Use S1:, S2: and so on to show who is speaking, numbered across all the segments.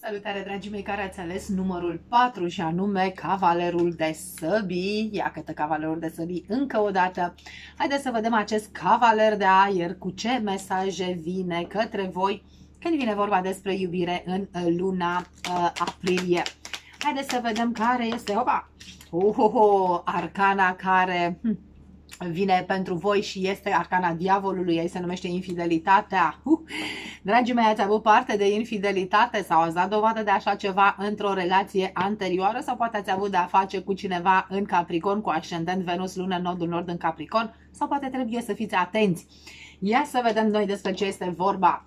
S1: Salutare dragii mei care ați ales numărul 4 și anume Cavalerul de Săbii. Iată Cavalerul de Săbii încă o dată. Haideți să vedem acest Cavaler de Aer cu ce mesaje vine către voi când vine vorba despre iubire în luna uh, aprilie. Haideți să vedem care este, opa, oh, oh, oh, arcana care... Hm, vine pentru voi și este arcana diavolului, ei se numește infidelitatea. Uh, dragii mei, ați avut parte de infidelitate sau ați dat dovadă de așa ceva într-o relație anterioară sau poate ați avut de a face cu cineva în Capricorn, cu ascendent Venus, lună, nodul nord în Capricorn sau poate trebuie să fiți atenți. Ia să vedem noi despre ce este vorba.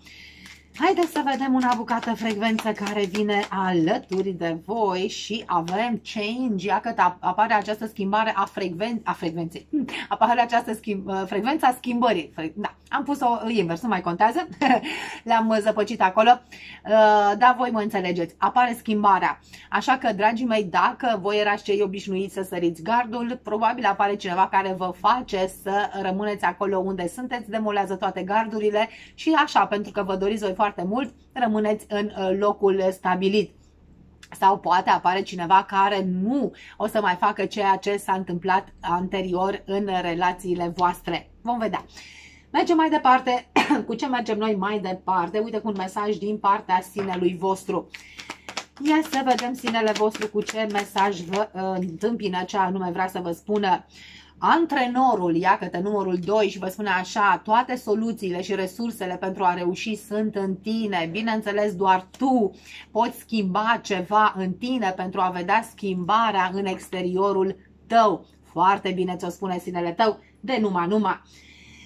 S1: Haideți să vedem una bucată frecvență care vine alături de voi și avem change, ia că apare această schimbare a, frecven a frecvenței, hm, apare această schimb uh, frecvență a schimbării. Da, am pus-o invers, nu mai contează, le-am zăpăcit acolo, uh, dar voi mă înțelegeți, apare schimbarea. Așa că, dragii mei, dacă voi erați cei obișnuiți să săriți gardul, probabil apare cineva care vă face să rămâneți acolo unde sunteți, demolează toate gardurile și așa, pentru că vă doriți voi foarte mult, rămâneți în uh, locul stabilit. Sau poate apare cineva care nu o să mai facă ceea ce s-a întâmplat anterior în relațiile voastre. Vom vedea. Mergem mai departe. Cu ce mergem noi mai departe? Uite cu un mesaj din partea sinelui vostru. Ia să vedem sinele vostru cu ce mesaj vă uh, întâmpină, ce anume vrea să vă spună. Uh, Antrenorul, ia către numărul 2 și vă spune așa, toate soluțiile și resursele pentru a reuși sunt în tine. Bineînțeles, doar tu poți schimba ceva în tine pentru a vedea schimbarea în exteriorul tău. Foarte bine ți-o spune sinele tău, de numai numai.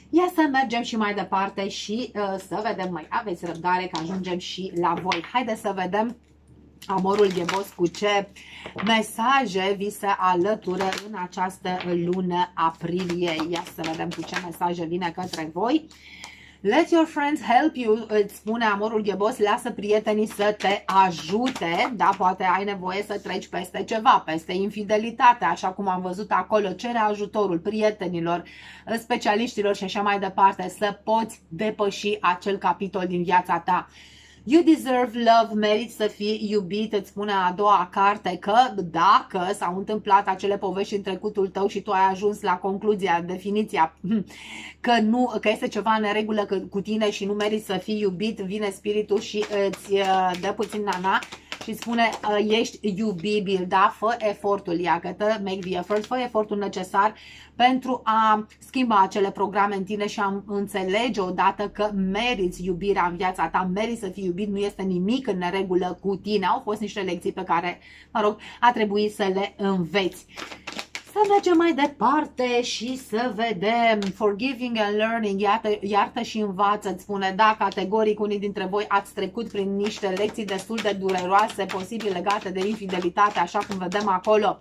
S1: Ia să mergem și mai departe și uh, să vedem, mai aveți răbdare că ajungem și la voi. Haideți să vedem Amorul ghebos cu ce mesaje vi se alătură în această lună aprilie. Ia să vedem cu ce mesaje vine către voi. Let your friends help you, îți spune amorul ghebos, lasă prietenii să te ajute, da, poate ai nevoie să treci peste ceva, peste infidelitate, așa cum am văzut acolo, cere ajutorul prietenilor, specialiștilor și așa mai departe, să poți depăși acel capitol din viața ta. You deserve love, merit să fii iubit, îți spune a doua carte că dacă s-au întâmplat acele povești în trecutul tău și tu ai ajuns la concluzia, definiția că, nu, că este ceva în regulă cu tine și nu meriți să fii iubit, vine spiritul și îți uh, dă puțin nana și spune uh, ești iubibil, da? Fă efortul, iagătă, make the effort, fă efortul necesar pentru a schimba acele programe în tine și a înțelege odată că meriți iubirea în viața ta, meriți să fii iubit, nu este nimic în neregulă cu tine. Au fost niște lecții pe care, mă rog, a trebuit să le înveți. Să mergem mai departe și să vedem Forgiving and Learning, iartă, iartă și învață, îți spune, da, categoric unii dintre voi ați trecut prin niște lecții destul de dureroase, posibil legate de infidelitate, așa cum vedem acolo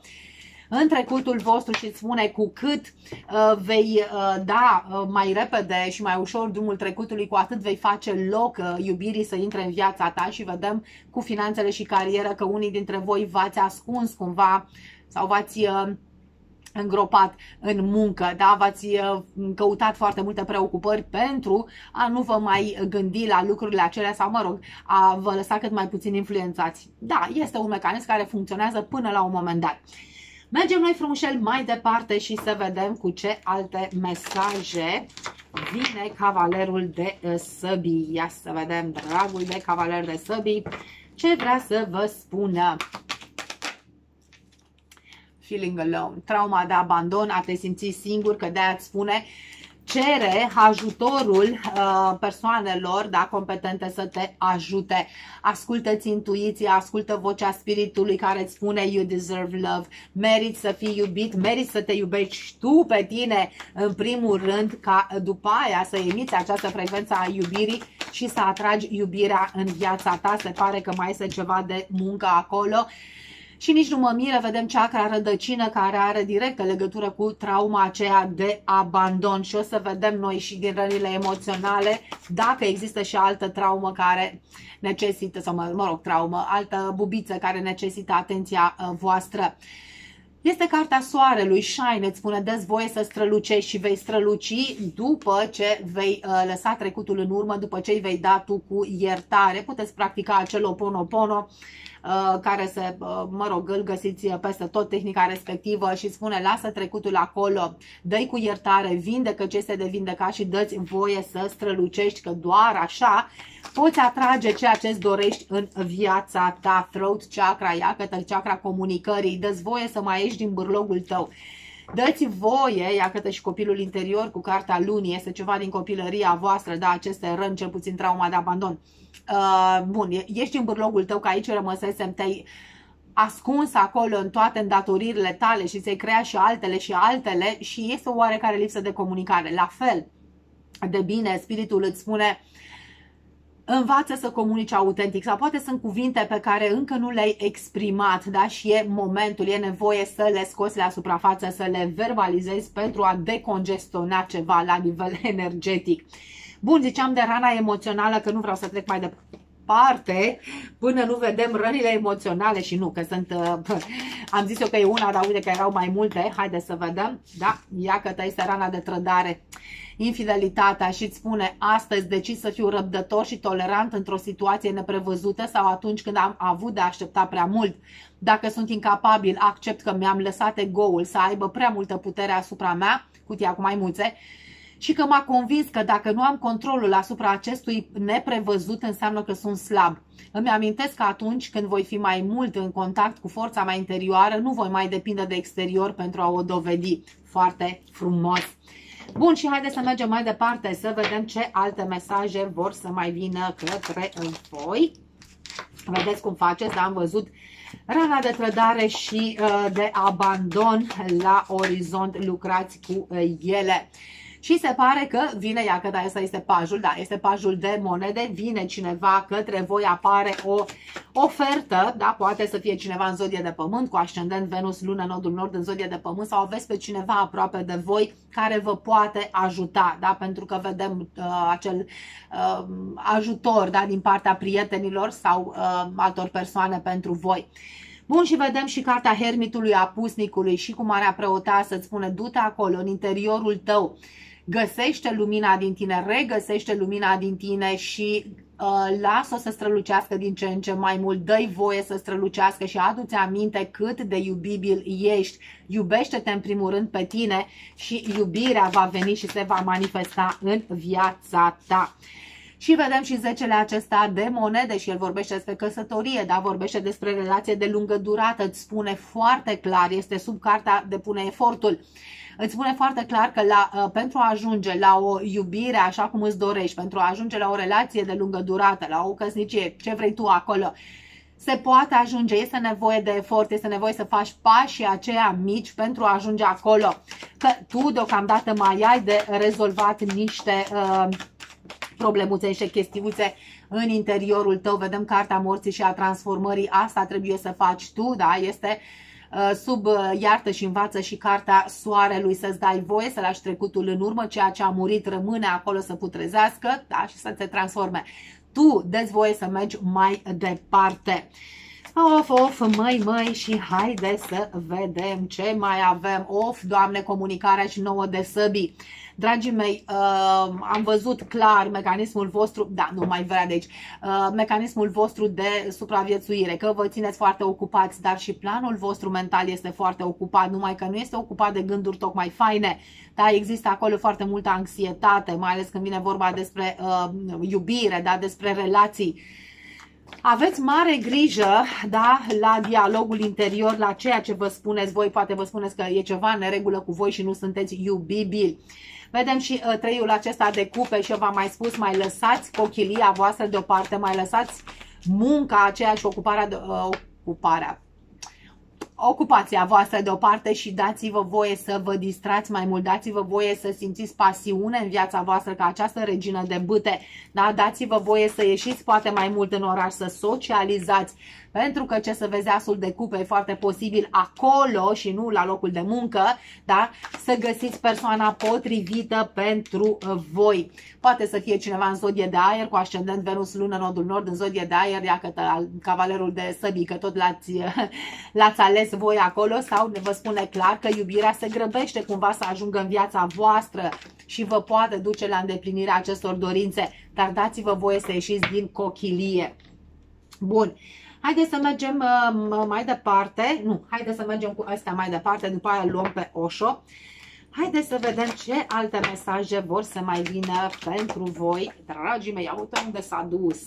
S1: în trecutul vostru și îți spune cu cât uh, vei uh, da uh, mai repede și mai ușor drumul trecutului, cu atât vei face loc uh, iubirii să intre în viața ta și vedem cu finanțele și carieră că unii dintre voi v-ați ascuns cumva sau v-ați uh, îngropat în muncă, da? v-ați uh, căutat foarte multe preocupări pentru a nu vă mai gândi la lucrurile acelea sau, mă rog, a vă lăsa cât mai puțin influențați. Da, este un mecanism care funcționează până la un moment dat. Mergem noi frumușel mai departe și să vedem cu ce alte mesaje vine cavalerul de uh, săbii. Ia să vedem, dragul de cavaler de săbii, ce vrea să vă spună feeling alone, trauma de abandon, a te simți singur, că de-aia îți spune cere ajutorul uh, persoanelor da, competente să te ajute. Ascultă-ți intuiția, ascultă vocea spiritului care îți spune you deserve love, meriți să fii iubit, meriți să te iubești tu pe tine în primul rând ca după aia să emiți această frecvență a iubirii și să atragi iubirea în viața ta. Se pare că mai este ceva de muncă acolo și nici nu mă miră, vedem chakra rădăcină care are directă legătură cu trauma aceea de abandon și o să vedem noi și din rănile emoționale dacă există și altă traumă care necesită, sau mă, mă rog, traumă, altă bubiță care necesită atenția uh, voastră. Este cartea soarelui, Shine, îți spune, dă voie să strălucești și vei străluci după ce vei uh, lăsa trecutul în urmă, după ce îi vei da tu cu iertare. Puteți practica acel oponopono uh, care se, uh, mă rog, îl găsiți peste tot tehnica respectivă și spune lasă trecutul acolo, dă cu iertare, vindecă ce este de vindecat și dă-ți voie să strălucești, că doar așa poți atrage ceea ce îți dorești în viața ta. Throat chakra, iată chakra comunicării, dă voie să mai ieși din bârlogul tău. Dă-ți voie, iată și copilul interior cu cartea lunii, este ceva din copilăria voastră, da, aceste răni, cel puțin trauma de abandon. Uh, bun, ești în bârlogul tău, că aici rămăsesem, te-ai ascuns acolo în toate îndatoririle tale și ți-ai creat și altele și altele și este o oarecare lipsă de comunicare. La fel de bine, spiritul îți spune, uh, învață să comunici autentic sau poate sunt cuvinte pe care încă nu le-ai exprimat da? și e momentul, e nevoie să le scoți la suprafață, să le verbalizezi pentru a decongestiona ceva la nivel energetic. Bun, ziceam de rana emoțională că nu vreau să trec mai departe parte până nu vedem rănile emoționale și nu, că sunt, uh, am zis eu că e una, dar uite că erau mai multe, haideți să vedem, da, ia că este rana de trădare, infidelitatea și îți spune astăzi decid să fiu răbdător și tolerant într-o situație neprevăzută sau atunci când am avut de aștepta prea mult. Dacă sunt incapabil, accept că mi-am lăsat ego-ul să aibă prea multă putere asupra mea, cutia cu mai multe, și că m-a convins că dacă nu am controlul asupra acestui neprevăzut, înseamnă că sunt slab. Îmi amintesc că atunci când voi fi mai mult în contact cu forța mea interioară, nu voi mai depinde de exterior pentru a o dovedi. Foarte frumos! Bun, și haideți să mergem mai departe, să vedem ce alte mesaje vor să mai vină către voi. Vedeți cum faceți, da, am văzut rana de trădare și uh, de abandon la orizont, lucrați cu uh, ele. Și se pare că vine, ia că da, asta este pajul, da, este pajul de monede, vine cineva către voi, apare o ofertă, da, poate să fie cineva în zodie de pământ, cu ascendent Venus, lună, nodul nord în zodie de pământ, sau aveți pe cineva aproape de voi care vă poate ajuta, da, pentru că vedem uh, acel uh, ajutor, da, din partea prietenilor sau uh, altor persoane pentru voi. Bun, și vedem și cartea Hermitului Apusnicului și cu Marea Preoteasă îți spune, du-te acolo, în interiorul tău, găsește lumina din tine, regăsește lumina din tine și uh, lasă-o să strălucească din ce în ce mai mult, dă voie să strălucească și adu-ți aminte cât de iubibil ești. Iubește-te în primul rând pe tine și iubirea va veni și se va manifesta în viața ta. Și vedem și zecele acesta de monede și el vorbește despre căsătorie, da? vorbește despre relație de lungă durată, îți spune foarte clar, este sub cartea de pune efortul îți spune foarte clar că la, uh, pentru a ajunge la o iubire așa cum îți dorești, pentru a ajunge la o relație de lungă durată, la o căsnicie, ce vrei tu acolo, se poate ajunge, este nevoie de efort, este nevoie să faci pașii aceia mici pentru a ajunge acolo. Că tu deocamdată mai ai de rezolvat niște uh, problemuțe, niște chestiuțe în interiorul tău. Vedem cartea morții și a transformării. Asta trebuie să faci tu, da? Este Uh, sub uh, iartă și învață și cartea soarelui să-ți dai voie să lași trecutul în urmă, ceea ce a murit rămâne acolo să putrezească da? și să se transforme. Tu dezi voie să mergi mai departe. Of, of, măi, măi și haide să vedem ce mai avem. Of, Doamne, comunicarea și nouă de săbii. Dragii mei, uh, am văzut clar mecanismul vostru, da, nu mai vrea de aici, uh, mecanismul vostru de supraviețuire, că vă țineți foarte ocupați, dar și planul vostru mental este foarte ocupat, numai că nu este ocupat de gânduri tocmai faine, da, există acolo foarte multă anxietate, mai ales când vine vorba despre uh, iubire, da, despre relații. Aveți mare grijă da, la dialogul interior, la ceea ce vă spuneți voi, poate vă spuneți că e ceva în regulă cu voi și nu sunteți iubibili. Vedem și uh, treiul acesta de cupe și eu v-am mai spus, mai lăsați cochilia voastră deoparte, mai lăsați munca aceea și ocuparea, de, uh, ocuparea ocupația voastră deoparte și dați-vă voie să vă distrați mai mult, dați-vă voie să simțiți pasiune în viața voastră ca această regină de bâte, da? dați-vă voie să ieșiți poate mai mult în oraș, să socializați, pentru că ce să vezi asul de cupe e foarte posibil acolo și nu la locul de muncă, da? să găsiți persoana potrivită pentru uh, voi. Poate să fie cineva în zodie de aer, cu ascendent Venus, lună, nodul nord, în zodie de aer, ia că cavalerul de săbii, că tot l-ați ales vedeți voi acolo sau vă spune clar că iubirea se grăbește cumva să ajungă în viața voastră și vă poate duce la îndeplinirea acestor dorințe, dar dați-vă voie să ieșiți din cochilie. Bun, haideți să mergem uh, mai departe, nu, haideți să mergem cu astea mai departe, după aia luăm pe Osho. Haideți să vedem ce alte mesaje vor să mai vină pentru voi. Dragii mei, uite unde s-a dus.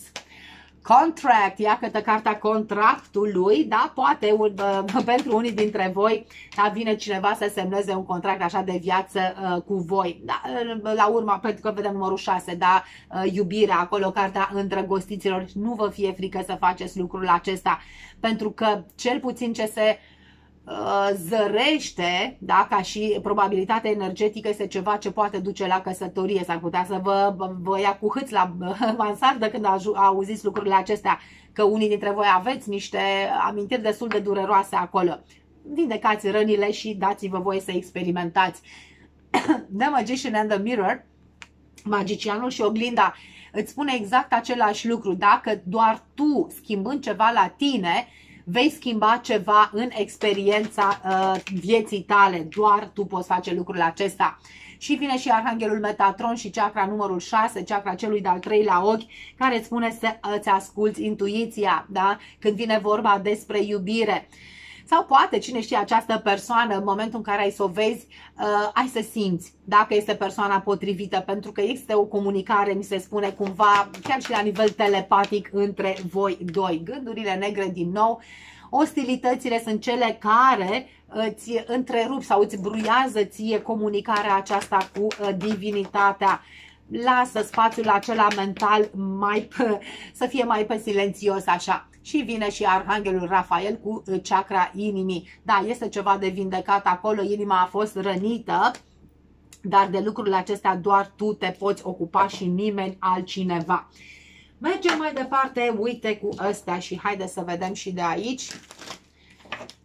S1: Contract, ia câtă cartea contractului, da, poate uh, pentru unii dintre voi da, vine cineva să semneze un contract așa de viață uh, cu voi. Da, uh, la urmă, pentru că vedem numărul 6, da, uh, iubirea, acolo cartea îndrăgostiților, nu vă fie frică să faceți lucrul acesta, pentru că cel puțin ce se Uh, zărește, da, ca și probabilitatea energetică este ceva ce poate duce la căsătorie. S-ar putea să vă, vă ia cu hâți la mansardă când auziți lucrurile acestea, că unii dintre voi aveți niște amintiri destul de dureroase acolo. Vindecați rănile și dați-vă voie să experimentați. The Magician and the Mirror, magicianul și oglinda, îți spune exact același lucru. Dacă doar tu, schimbând ceva la tine, vei schimba ceva în experiența uh, vieții tale. Doar tu poți face lucrul acesta. Și vine și Arhanghelul Metatron și chakra numărul 6, chakra celui de-al treilea ochi, care îți spune să îți asculți intuiția, da? când vine vorba despre iubire. Sau poate, cine știe, această persoană, în momentul în care ai să o vezi, uh, ai să simți dacă este persoana potrivită, pentru că există o comunicare, mi se spune cumva, chiar și la nivel telepatic, între voi doi. Gândurile negre din nou, ostilitățile sunt cele care îți întrerup sau îți bruiază ție comunicarea aceasta cu uh, divinitatea lasă spațiul acela mental mai, să fie mai pe silențios așa și vine și Arhanghelul Rafael cu uh, chakra inimii. Da, este ceva de vindecat acolo, inima a fost rănită, dar de lucrurile acestea doar tu te poți ocupa și nimeni altcineva. Mergem mai departe, uite cu ăstea și haide să vedem și de aici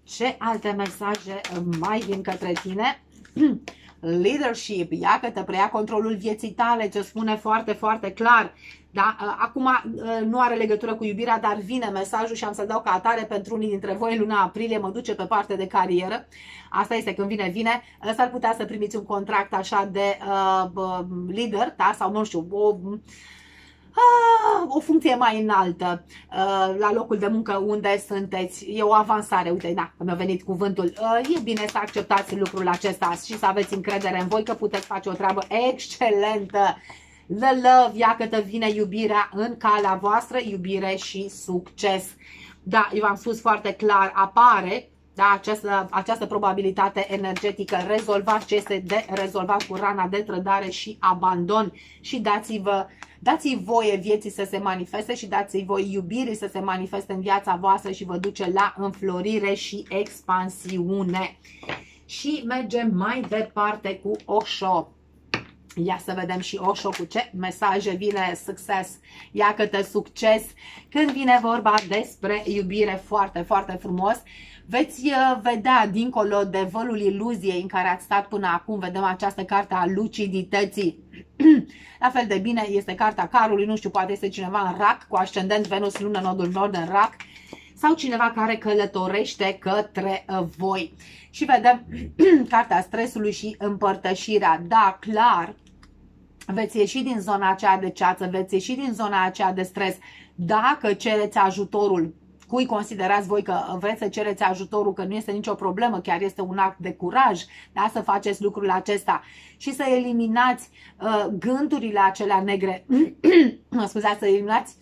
S1: ce alte mesaje mai vin către tine. Leadership, ia că te preia controlul vieții tale, ce spune foarte, foarte clar. Da? Uh, acum uh, nu are legătură cu iubirea, dar vine mesajul și am să-l dau ca atare pentru unii dintre voi. Luna aprilie mă duce pe parte de carieră. Asta este când vine, vine. Uh, s-ar putea să primiți un contract așa de uh, lider, da? sau nu știu, o, uh, o funcție mai înaltă uh, la locul de muncă unde sunteți. E o avansare. Uite, da, mi-a venit cuvântul. Uh, e bine să acceptați lucrul acesta și să aveți încredere în voi că puteți face o treabă excelentă The love, ia că vine iubirea în calea voastră, iubire și succes. Da, eu am spus foarte clar, apare da, această, această probabilitate energetică, rezolvați ce este de rezolvat cu rana de trădare și abandon și dați-vă dați voie vieții să se manifeste și dați-i voi iubirii să se manifeste în viața voastră și vă duce la înflorire și expansiune. Și mergem mai departe cu Osho. Ia să vedem și Osho cu ce mesaje vine succes, ia câte succes. Când vine vorba despre iubire foarte, foarte frumos, veți uh, vedea dincolo de vălul iluziei în care ați stat până acum, vedem această carte a lucidității. La fel de bine este cartea carului, nu știu, poate este cineva în rac cu ascendent Venus, lună, nodul nord în rac sau cineva care călătorește către uh, voi. Și vedem cartea stresului și împărtășirea. Da, clar, veți ieși din zona aceea de ceață, veți ieși din zona aceea de stres. Dacă cereți ajutorul, cui considerați voi că vreți să cereți ajutorul, că nu este nicio problemă, chiar este un act de curaj da, să faceți lucrul acesta și să eliminați uh, gândurile acelea negre, mă scuzați, să eliminați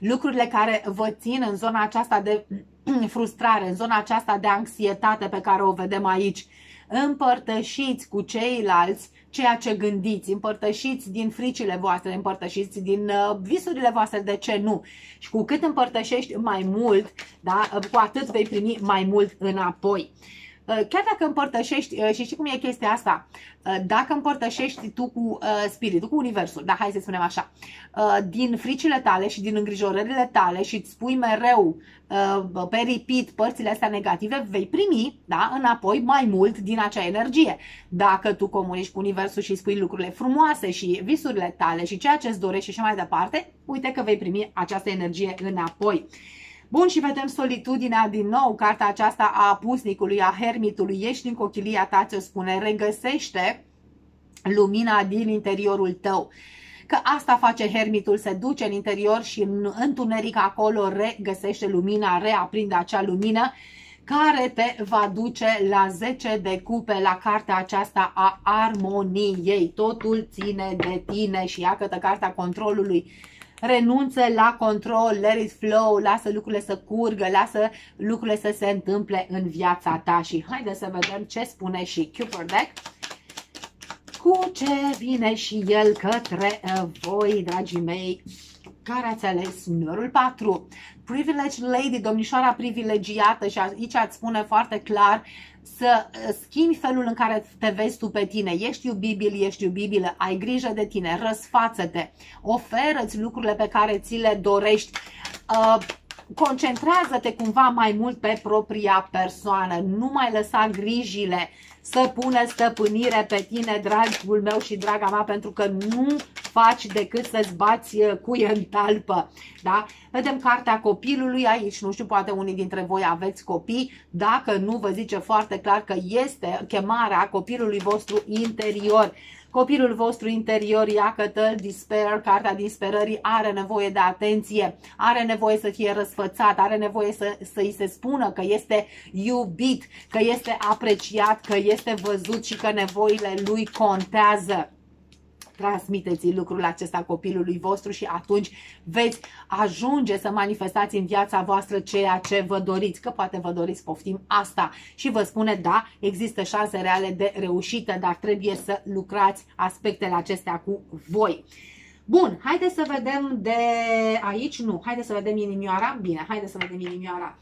S1: lucrurile care vă țin în zona aceasta de frustrare, în zona aceasta de anxietate pe care o vedem aici. Împărtășiți cu ceilalți ceea ce gândiți, împărtășiți din fricile voastre, împărtășiți din uh, visurile voastre, de ce nu? Și cu cât împărtășești mai mult, da, cu atât vei primi mai mult înapoi. Uh, chiar dacă împărtășești, uh, și știi cum e chestia asta, uh, dacă împărtășești tu cu spiritul, cu universul, da, hai să spunem așa, din fricile tale și din îngrijorările tale și îți spui mereu pe repeat părțile astea negative, vei primi, da, înapoi mai mult din acea energie. Dacă tu comunici cu universul și spui lucrurile frumoase și visurile tale și ceea ce îți dorești și așa mai departe, uite că vei primi această energie înapoi. Bun, și vedem solitudinea din nou, cartea aceasta a pusnicului, a hermitului, ieși din cochilia ta, ți-o spune, regăsește lumina din interiorul tău. Că asta face hermitul, se duce în interior și în întuneric acolo regăsește lumina, reaprinde acea lumină care te va duce la 10 de cupe, la cartea aceasta a armoniei. Totul ține de tine și ia cătă cartea controlului renunță la control, let it flow, lasă lucrurile să curgă, lasă lucrurile să se întâmple în viața ta și haide să vedem ce spune și Cupid Deck cu ce vine și el către uh, voi, dragii mei, care ați ales numărul 4. Privileged Lady, domnișoara privilegiată și aici îți spune foarte clar să uh, schimbi felul în care te vezi tu pe tine. Ești iubibil, ești iubibilă, ai grijă de tine, răsfață-te, oferă-ți lucrurile pe care ți le dorești. Uh, concentrează-te cumva mai mult pe propria persoană, nu mai lăsa grijile să pună stăpânire pe tine, dragul meu și draga mea, pentru că nu faci decât să-ți bați uh, cuie în talpă. Da? Vedem cartea copilului aici, nu știu, poate unii dintre voi aveți copii, dacă nu vă zice foarte clar că este chemarea copilului vostru interior. Copilul vostru interior, iată, despair, cartea disperării, are nevoie de atenție, are nevoie să fie răsfățat, are nevoie să, să-i se spună că este iubit, că este apreciat, că este văzut și că nevoile lui contează transmiteți lucrul acesta copilului vostru și atunci veți ajunge să manifestați în viața voastră ceea ce vă doriți, că poate vă doriți poftim asta și vă spune da, există șanse reale de reușită, dar trebuie să lucrați aspectele acestea cu voi. Bun, haideți să vedem de aici, nu, haideți să vedem inimioara, bine, haideți să vedem inimioara.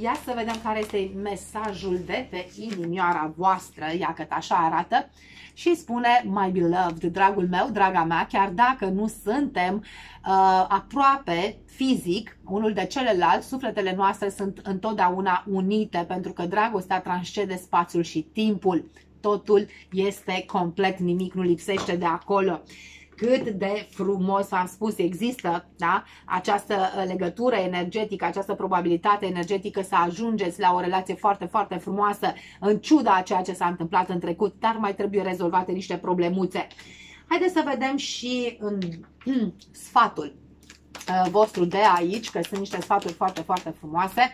S1: Ia să vedem care este mesajul de pe inimioara voastră, ia că așa arată și spune My beloved, dragul meu, draga mea, chiar dacă nu suntem uh, aproape fizic unul de celălalt, sufletele noastre sunt întotdeauna unite pentru că dragostea transcede spațiul și timpul. Totul este complet, nimic nu lipsește de acolo cât de frumos, v-am spus, există da? această uh, legătură energetică, această probabilitate energetică să ajungeți la o relație foarte, foarte frumoasă, în ciuda a ceea ce s-a întâmplat în trecut, dar mai trebuie rezolvate niște problemuțe. Haideți să vedem și în, în sfatul uh, vostru de aici, că sunt niște sfaturi foarte, foarte frumoase.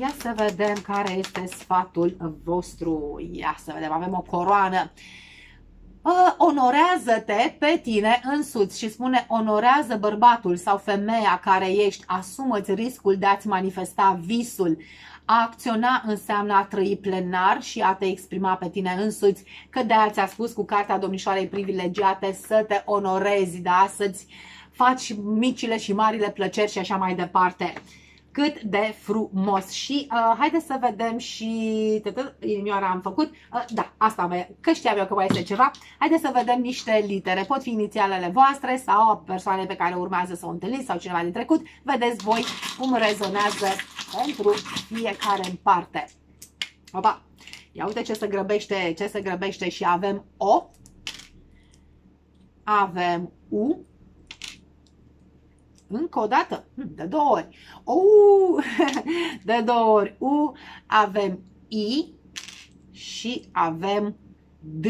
S1: Ia să vedem care este sfatul vostru. Ia să vedem, avem o coroană. Uh, onorează-te pe tine însuți și spune onorează bărbatul sau femeia care ești, asumă-ți riscul de a-ți manifesta visul. A acționa înseamnă a trăi plenar și a te exprima pe tine însuți, că de-aia ți-a spus cu cartea domnișoarei privilegiate să te onorezi, da? să-ți faci micile și marile plăceri și așa mai departe cât de frumos. Și uh, haideți să vedem și inimioara am făcut. Uh, da, asta mai, că știam eu că mai este ceva. Haideți să vedem niște litere. Pot fi inițialele voastre sau persoane pe care urmează să o întâlniți sau cineva din trecut. Vedeți voi cum rezonează pentru fiecare în parte. Opa! Ia uite ce se grăbește, ce se grăbește și avem O, avem U, încă o dată, hm, de două ori. U, de două ori. U, avem I și avem D.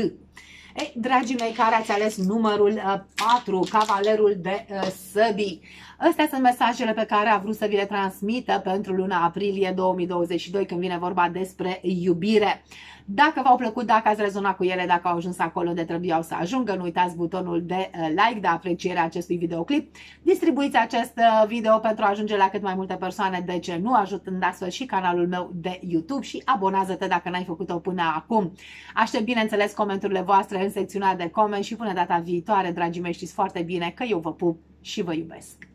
S1: Ei, dragii mei care ați ales numărul 4, uh, cavalerul de uh, săbii. Astea sunt mesajele pe care a vrut să vi le transmită pentru luna aprilie 2022 când vine vorba despre iubire. Dacă v-au plăcut, dacă ați rezonat cu ele, dacă au ajuns acolo de trebuiau să ajungă, nu uitați butonul de uh, like, de apreciere a acestui videoclip. Distribuiți acest uh, video pentru a ajunge la cât mai multe persoane, de ce nu, ajutând astfel și canalul meu de YouTube și abonează-te dacă n-ai făcut-o până acum. Aștept, bineînțeles, comenturile voastre în secțiunea de coment și până data viitoare, dragii mei, știți foarte bine că eu vă pup și vă iubesc.